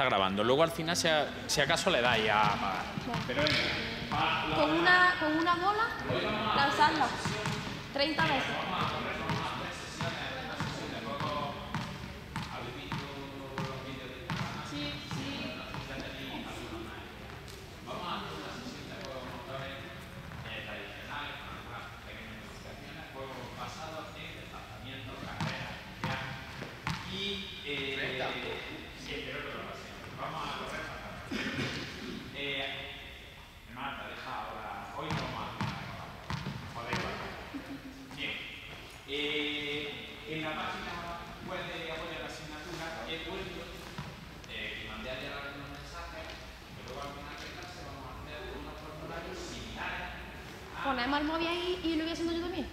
está grabando. Luego al final, si, si acaso le dais a apagar. Pero Con una, con una bola, lanzarla 30 veces. Sí, sí. Y eh, sí, pero no lo pasé. Vamos a correr para eh, Marta, deja ahora. Hoy no más. Bien. Eh, en la página web de apoyo a la asignatura he puesto eh, que mandé ayer algunos mensajes, que luego al final de clase vamos a hacer unos formularios similares a, Ponemos el móvil ahí y lo voy haciendo yo también.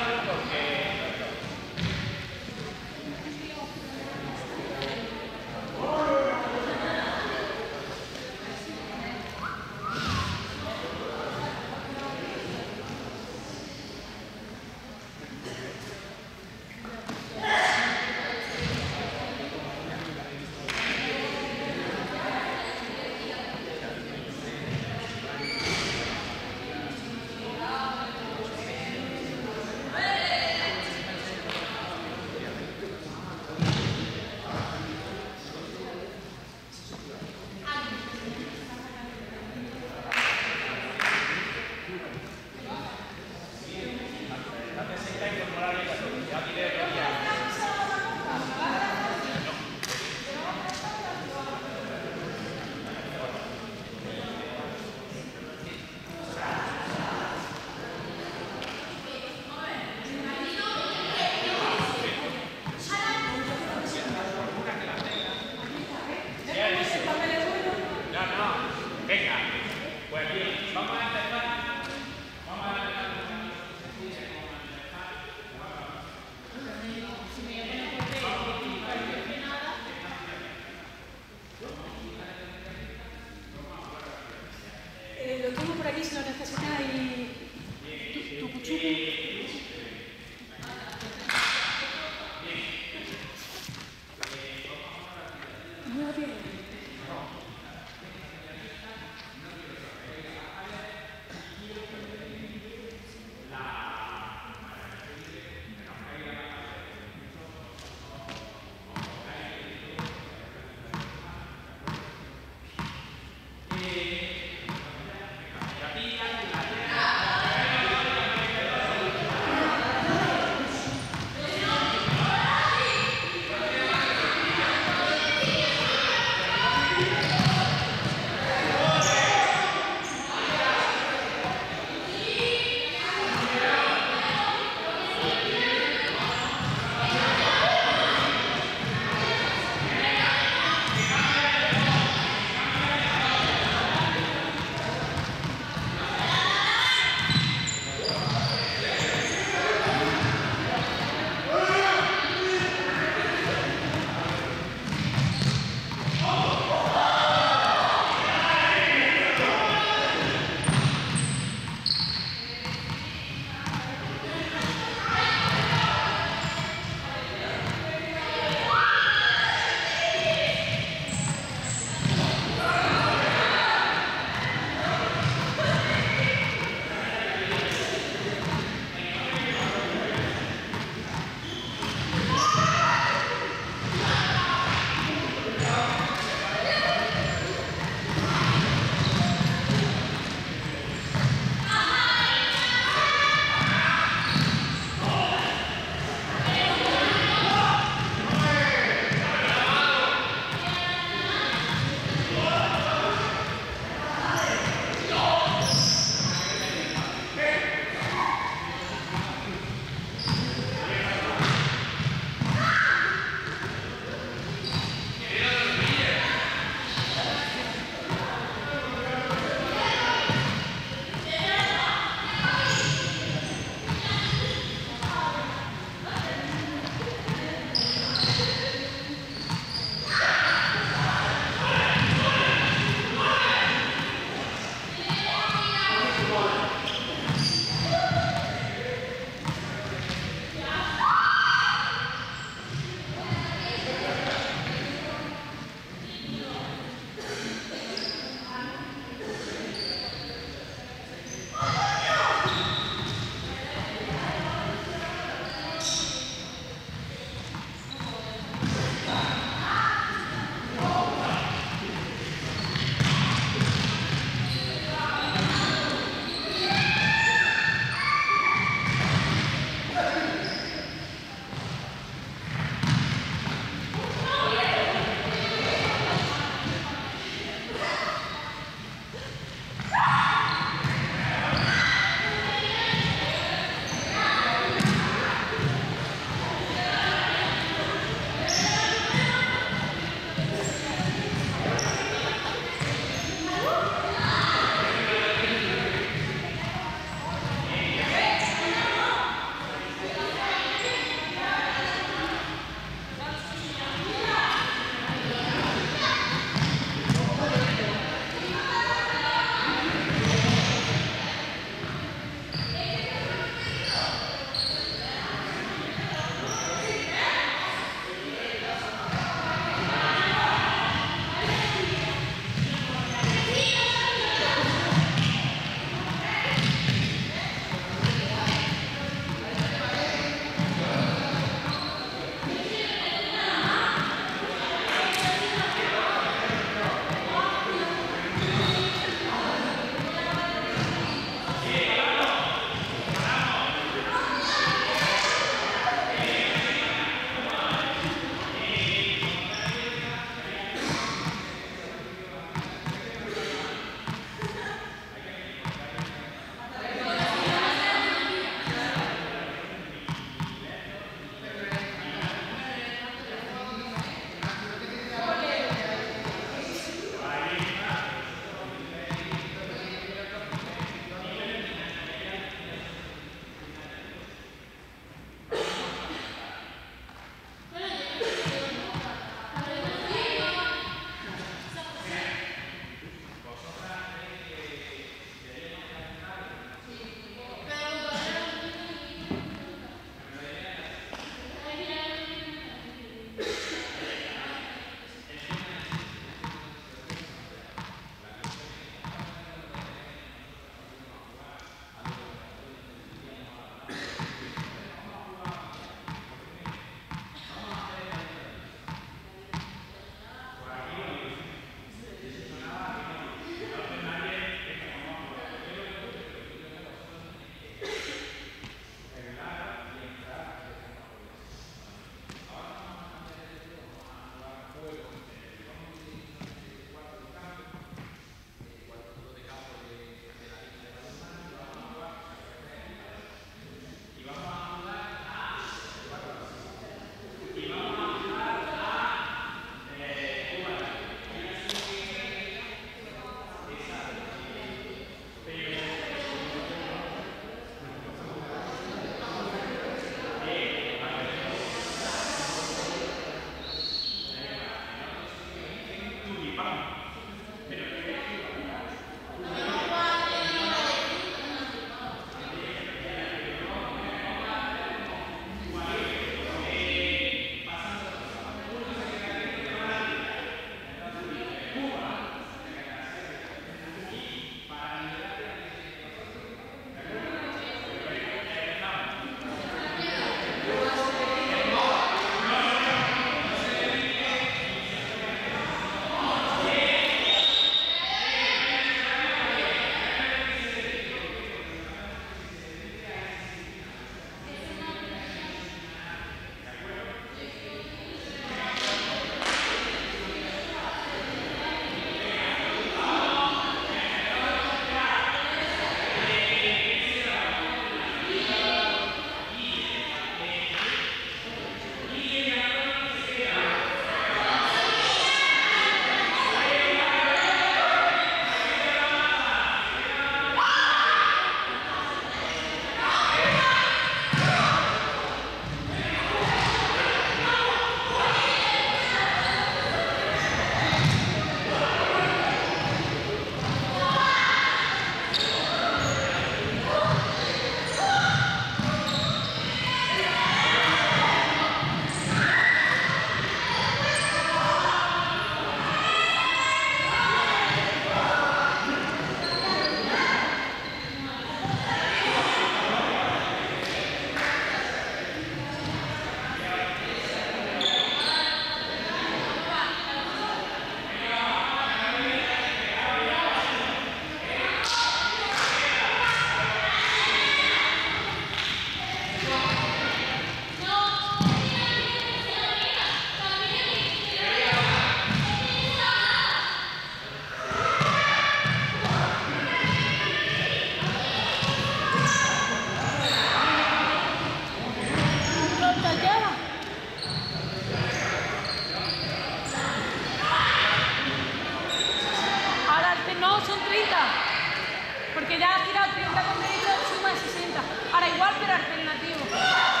Porque ya ha tirado 30 con derecho, suma de 60. Ahora igual, pero alternativo.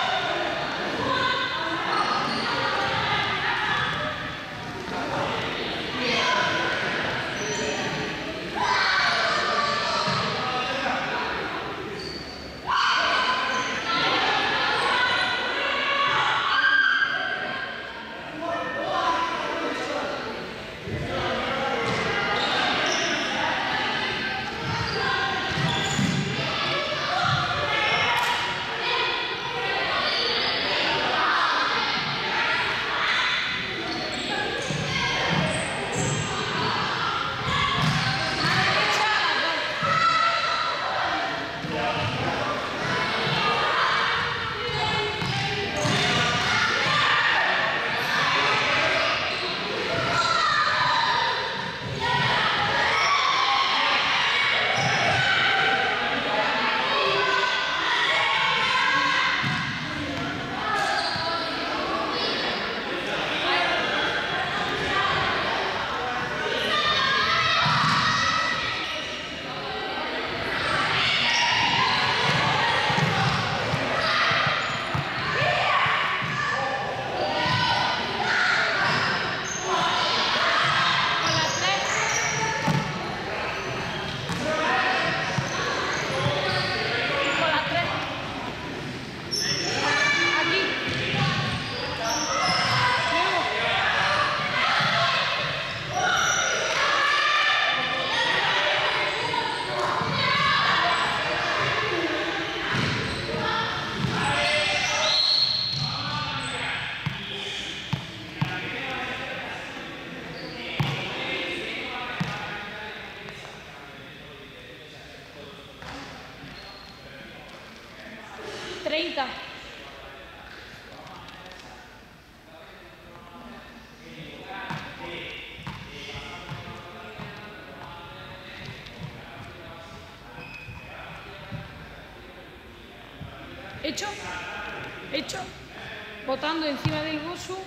Hecho. Hecho. Botando encima del Gosu.